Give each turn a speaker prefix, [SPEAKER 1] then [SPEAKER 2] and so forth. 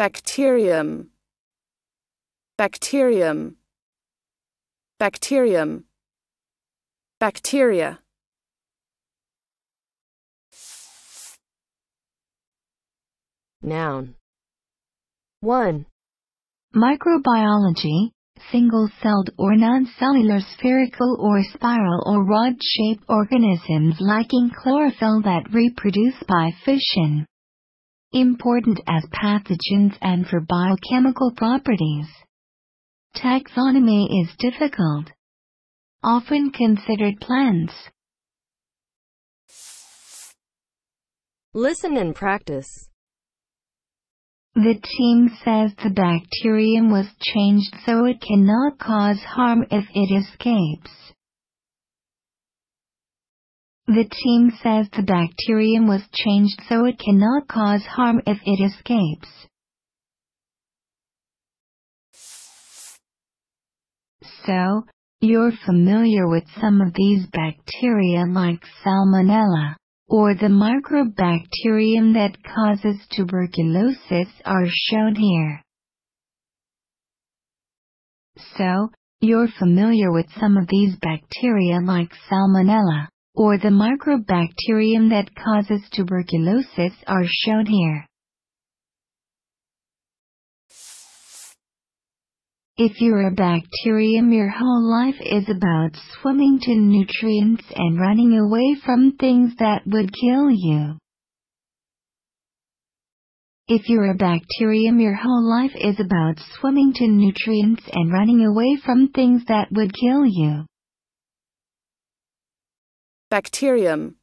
[SPEAKER 1] bacterium bacterium bacterium bacteria
[SPEAKER 2] Noun. 1.
[SPEAKER 3] Microbiology, single-celled or non-cellular spherical or spiral or rod-shaped organisms lacking chlorophyll that reproduce by fission. Important as pathogens and for biochemical properties. Taxonomy is difficult. Often considered plants.
[SPEAKER 2] Listen and practice.
[SPEAKER 3] The team says the bacterium was changed so it cannot cause harm if it escapes. The team says the bacterium was changed so it cannot cause harm if it escapes. So, you're familiar with some of these bacteria like Salmonella, or the Mycobacterium that causes tuberculosis are shown here. So, you're familiar with some of these bacteria like Salmonella, or the Mycobacterium that causes tuberculosis are shown here. If you're a bacterium your whole life is about swimming to nutrients and running away from things that would kill you. If you're a bacterium your whole life is about swimming to nutrients and running away from things that would kill you.
[SPEAKER 1] Bacterium